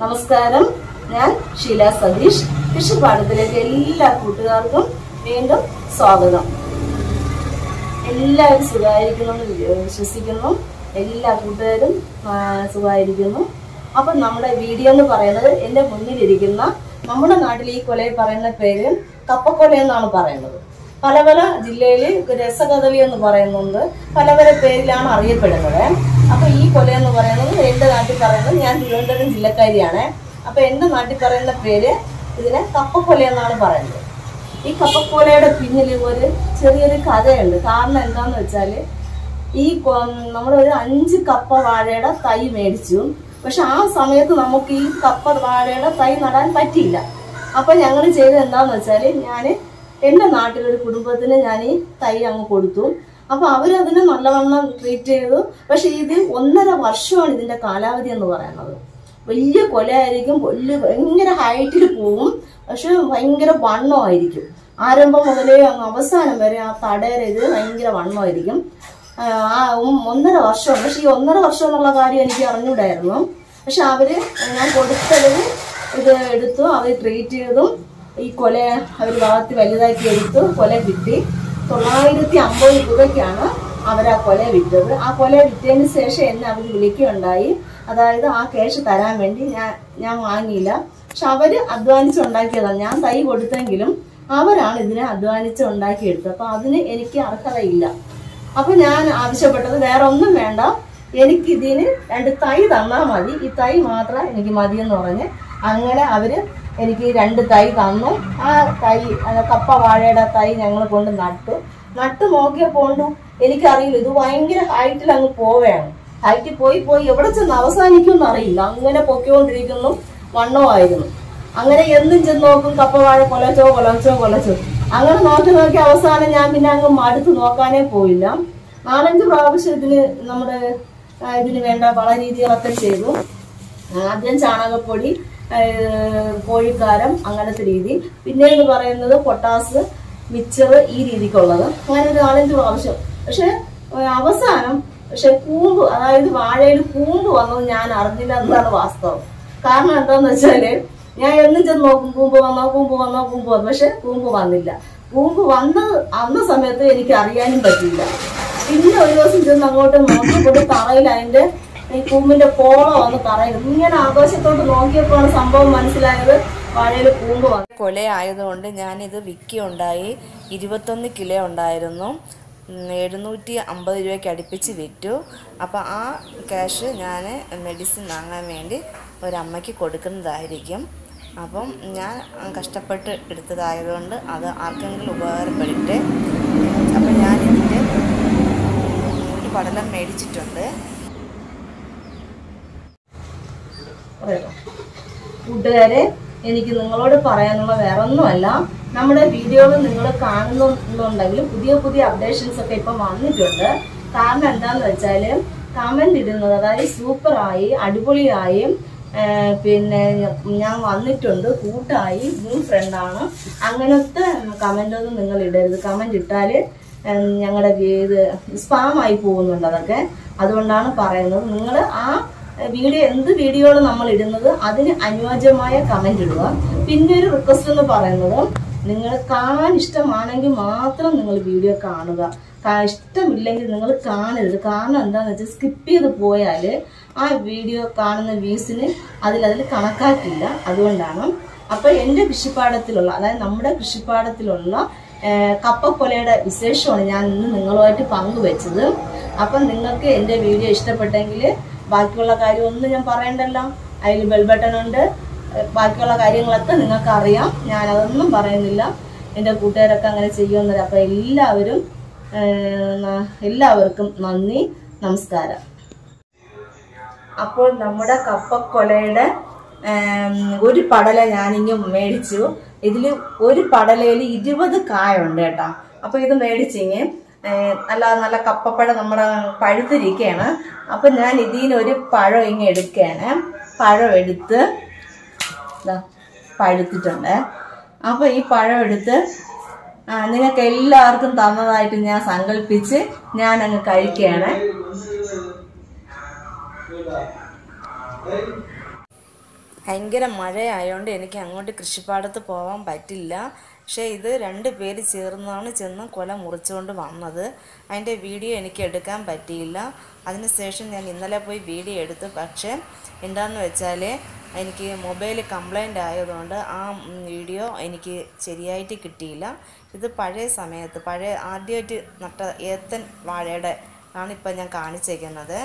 നമസ്കാരം. ഞാൻ ഷീല സതീഷ്. കൃഷിപ്പാടത്തിലേക്ക് എല്ലാ കൂട്ടുകാർക്കും വീണ്ടും സ്വാഗതം. എല്ലാവരും സുഖമായിരിക്കണമെന്ന് വിശ്വസിക്കുന്നു. എല്ലാ കൂട്ടുകാരും സുഖമായിരിക്കുന്നു. അപ്പം നമ്മുടെ വീഡിയോ എന്ന് പറയുന്നത് എന്റെ മുന്നിലിരിക്കുന്ന നമ്മുടെ നാട്ടിൽ ഈ കൊലയിൽ പറയുന്ന പേര് കപ്പക്കൊല എന്നാണ് പറയുന്നത്. പല പല ജില്ലയിൽ രസകദളി എന്ന് പറയുന്നുണ്ട് പല പല പേരിലാണ് അറിയപ്പെടുന്നത്. അപ്പൊ ഈ കൊല എന്ന് പറയുന്നത് എന്റെ നാട്ടിൽ പറയുന്നത് ഞാൻ തിരുവനന്തപുരം ജില്ലക്കാരിയാണ്. അപ്പൊ എന്റെ നാട്ടിൽ പറയുന്ന പേര് ഇതിനെ കപ്പക്കൊല എന്നാണ് പറയുന്നത്. ഈ കപ്പക്കൊലയുടെ പിന്നിൽ ഒരു ചെറിയൊരു കഥയുണ്ട്. കാരണം എന്താന്ന് വെച്ചാൽ ഈ നമ്മളൊരു അഞ്ച് കപ്പ വാഴയുടെ തൈ മേടിച്ചു. പക്ഷെ ആ സമയത്ത് നമുക്ക് ഈ കപ്പ വാഴയുടെ തൈ നടാൻ പറ്റിയില്ല. അപ്പൊ ഞങ്ങൾ ചെയ്തത് എന്താന്ന് വെച്ചാൽ ഞാൻ എന്റെ നാട്ടിലൊരു കുടുംബത്തിന് ഞാൻ ഈ തൈ അങ്ങ് കൊടുത്തു. അപ്പൊ അവരതിനെ നല്ലവണ്ണം ട്രീറ്റ് ചെയ്തു. പക്ഷെ ഇത് ഒന്നര വർഷമാണ് ഇതിന്റെ കാലാവധി എന്ന് പറയുന്നത്. വലിയ കൊലയായിരിക്കും വലിയ ഭയങ്കര ഹൈറ്റിൽ പോവും. പക്ഷെ ഭയങ്കര വണ്ണമായിരിക്കും. ആരംഭം മുതലേ അങ്ങ് അവസാനം വരെ ആ തടയര ഇത് ഭയങ്കര വണ്ണമായിരിക്കും. ആ ഒന്നര വർഷം. പക്ഷെ ഈ ഒന്നര വർഷം എന്നുള്ള കാര്യം എനിക്ക് അറിഞ്ഞൂടായിരുന്നു. പക്ഷെ അവർ ഞാൻ കൊടുത്തത് ഇത് എടുത്തു അവർ ട്രീറ്റ് ചെയ്തും. ഈ കൊല അവർ ഭാഗത്ത് വലുതാക്കി എടുത്തു കൊല കിട്ടി. തൊള്ളായിരത്തി അമ്പത് രൂപയ്ക്കാണ് അവർ ആ കൊല വിറ്റത്. ആ കൊല വിറ്റതിന് ശേഷം എന്നെ അവർ വിളിക്കുകയുണ്ടായി. അതായത് ആ ക്യാഷ് തരാൻ വേണ്ടി ഞാൻ ഞാൻ വാങ്ങിയില്ല. പക്ഷെ അവർ അധ്വാനിച്ച് ഉണ്ടാക്കിയതാണ് ഞാൻ തൈ കൊടുത്തെങ്കിലും അവരാണ് ഇതിനെ അധ്വാനിച്ച് ഉണ്ടാക്കിയെടുത്തത് അപ്പൊ അതിന് എനിക്ക് അർഹതയില്ല. അപ്പൊ ഞാൻ ആവശ്യപ്പെട്ടത് വേറെ ഒന്നും വേണ്ട എനിക്കിതിന് രണ്ട് തൈ തന്നാൽ മതി. ഈ തൈ മാത്രം എനിക്ക് മതിയെന്ന് പറഞ്ഞ് അങ്ങനെ അവർ എനിക്ക് രണ്ട് തൈ തന്നു. ആ തൈ കപ്പ വാഴയുടെ തൈ ഞങ്ങൾ കൊണ്ട് നട്ടു. നട്ട് നോക്കിയപ്പോണ്ടും എനിക്കറിയില്ല ഇത് ഭയങ്കര ഹൈറ്റിൽ അങ്ങ് പോവുകയാണ്. ഹൈറ്റിൽ പോയി പോയി എവിടെ ചെന്ന് അവസാനിക്കും അറിയില്ല. അങ്ങനെ പൊക്കിക്കൊണ്ടിരിക്കുന്നു വണ്ണമായിരുന്നു അങ്ങനെ എന്നും ചെന്ന് നോക്കും കപ്പ വാഴ കൊലച്ചോ കൊലച്ചോ കൊലച്ചോ. അങ്ങനെ നോക്കി നോക്കി അവസാനം ഞാൻ പിന്നെ അങ്ങ് മടുത്ത് നോക്കാനേ പോയില്ല. നാലഞ്ച് പ്രാവശ്യം ഇതിന് നമ്മുടെ ഇതിന് വേണ്ട വള രീതികളൊക്കെ ചെയ്തു. ആദ്യം ചാണകപ്പൊടി കോഴിക്കാരം അങ്ങനത്തെ രീതി. പിന്നെ എന്ന് പറയുന്നത് പൊട്ടാസ് മിക്സർ ഈ രീതിക്കുള്ളത്. അങ്ങനെ ഒരു നാലഞ്ച് പക്ഷെ അവസാനം പക്ഷെ കൂമ്പ് അതായത് വാഴയിൽ കൂമ്പ് വന്നത് ഞാൻ അറിഞ്ഞില്ല എന്നാണ് വാസ്തവം. കാരണം എന്താന്ന് വെച്ചാൽ ഞാൻ എന്നും ചെന്ന് നോക്കും കൂമ്പ് വന്നോ കൂമ്പ് വന്നോ കൂമ്പ് വന്നു. പക്ഷെ കൂമ്പ് വന്നില്ല. കൂമ്പ് വന്ന അന്ന സമയത്ത് എനിക്ക് അറിയാനും പറ്റില്ല പിന്നെ ഒരു ദിവസം ചെന്ന് അങ്ങോട്ട് നോക്കുമ്പോൾ തറയിൽ അതിന്റെ ഈ കൂമ്പിന്റെ പോളോ വന്ന് പറയുന്നത് ഇങ്ങനെ ആകാശത്തോട്ട് നോക്കിയപ്പോഴാണ് സംഭവം മനസ്സിലായത്. വാഴയിൽ കൂമ്പ് കൊലയായതുകൊണ്ട് ഞാനിത് വിൽക്കുകയുണ്ടായി ഇരുപത്തൊന്ന് കിലോ ഉണ്ടായിരുന്നു. എഴുന്നൂറ്റി അമ്പത് രൂപയ്ക്ക് അടുപ്പിച്ച് വിറ്റു. അപ്പോൾ ആ ക്യാഷ് ഞാൻ മെഡിസിൻ വാങ്ങാൻ വേണ്ടി ഒരമ്മയ്ക്ക് കൊടുക്കുന്നതായിരിക്കും. അപ്പം ഞാൻ കഷ്ടപ്പെട്ട് എടുത്തതായതുകൊണ്ട് അത് ആർക്കെങ്കിലും ഉപകാരപ്പെടട്ടെ. അപ്പം ഞാനിതിന്റെ ഒരു പടലം മേടിച്ചിട്ടുണ്ട്. പറയാം. കൂട്ടുകാരെ എനിക്ക് നിങ്ങളോട് പറയാനുള്ള വേറെ ഒന്നുമല്ല നമ്മുടെ വീഡിയോകൾ നിങ്ങൾ കാണുന്നുണ്ടെങ്കിൽ പുതിയ പുതിയ അപ്ഡേഷൻസ് ഒക്കെ ഇപ്പം വന്നിട്ടുണ്ട്. കാരണം എന്താന്ന് വെച്ചാൽ കമന്റ് ഇടുന്നത് അതായത് സൂപ്പറായി അടിപൊളിയായി പിന്നെ ഞാൻ വന്നിട്ടുണ്ട് കൂട്ടായി ന്യൂ ഫ്രണ്ടാണ് അങ്ങനത്തെ ഒന്നും നിങ്ങൾ ഇടരുത്. കമന്റ് ഇട്ടാൽ ഞങ്ങളുടെ ഇത് സ്പാമായി പോകുന്നുണ്ട് അതൊക്കെ. അതുകൊണ്ടാണ് പറയുന്നത്. നിങ്ങൾ ആ വീഡിയോ എന്ത് വീഡിയോ നമ്മൾ ഇടുന്നത് അതിന് അനുയോജ്യമായ കമന്റ് ഇടുക. പിന്നെ ഒരു റിക്വസ്റ്റ് എന്ന് പറയുന്നത് നിങ്ങൾ കാണാൻ ഇഷ്ടമാണെങ്കിൽ മാത്രം നിങ്ങൾ വീഡിയോ കാണുക. ഇഷ്ടമില്ലെങ്കിൽ നിങ്ങൾ കാണരുത്. കാരണം എന്താണെന്ന് വെച്ചാൽ സ്കിപ്പ് ചെയ്ത് പോയാൽ ആ വീഡിയോ കാണുന്ന വ്യൂസിന് അതിൽ അതിൽ കണക്കാക്കില്ല അതുകൊണ്ടാണ്. അപ്പോൾ എന്റെ കൃഷിപ്പാടത്തിലുള്ള അതായത് നമ്മുടെ കൃഷിപ്പാടത്തിലുള്ള കപ്പക്കൊലയുടെ വിശേഷമാണ് ഞാൻ ഇന്ന് നിങ്ങളുമായിട്ട് പങ്കുവെച്ചത്. അപ്പം നിങ്ങൾക്ക് എന്റെ വീഡിയോ ഇഷ്ടപ്പെട്ടെങ്കിൽ ബാക്കിയുള്ള കാര്യം ഒന്നും ഞാൻ പറയണ്ടല്ലോ. അതിൽ ബെൽബട്ടൺ ഉണ്ട്. ബാക്കിയുള്ള കാര്യങ്ങളൊക്കെ നിങ്ങൾക്ക് അറിയാം ഞാൻ അതൊന്നും പറയുന്നില്ല. എന്റെ കൂട്ടുകാരൊക്കെ അങ്ങനെ ചെയ്യുമെന്നില്ല അപ്പം എല്ലാവരും എല്ലാവർക്കും നന്ദി നമസ്കാരം. അപ്പോൾ നമ്മുടെ കപ്പക്കൊലയുടെ ഒരു പടല ഞാനിങ്ങ് മേടിച്ചു. ഇതിൽ ഒരു പടലയിൽ ഇരുപത് കായുണ്ട് കേട്ടോ. അപ്പോൾ ഇത് മേടിച്ചിങ്ങ്. ഏ, നല്ല കപ്പപ്പഴം നമ്മുടെ പഴുത്തിരിക്കുകയാണ് അപ്പം ഞാൻ ഇതിൽ ഒരു പഴം ഇങ്ങ് എടുക്കുകയാണ് പഴം എടുത്ത് പഴുത്തിട്ടുണ്ട്. അപ്പോൾ ഈ പഴം എടുത്ത് നിങ്ങൾക്ക് എല്ലാവർക്കും തന്നതായിട്ട് ഞാൻ സങ്കല്പിച്ച് ഞാൻ അങ്ങ് കഴിക്കുകയാണ് ഭയങ്കര മഴയായതുകൊണ്ട് എനിക്ക് അങ്ങോട്ട് കൃഷിപ്പാടത്ത് പോകാൻ പറ്റില്ല. പക്ഷേ ഇത് രണ്ട് പേര് ചേർന്നാണ് ചെന്ന് കൊല മുറിച്ചുകൊണ്ട് വന്നത്. അതിന്റെ വീഡിയോ എനിക്ക് എടുക്കാൻ പറ്റിയില്ല. അതിനുശേഷം ഞാൻ ഇന്നലെ പോയി വീഡിയോ എടുത്തു. പക്ഷേ എന്താണെന്ന് വെച്ചാൽ എനിക്ക് മൊബൈൽ കംപ്ലൈന്റ് ആയതുകൊണ്ട് ആ വീഡിയോ എനിക്ക് ശരിയായിട്ട് കിട്ടിയില്ല. ഇത് പഴയ സമയത്ത് പഴയ ആദ്യമായിട്ട് നട്ട ഏത്തൻ വാഴയുടെ ആണ് ഇപ്പം ഞാൻ കാണിച്ചേക്കുന്നത്.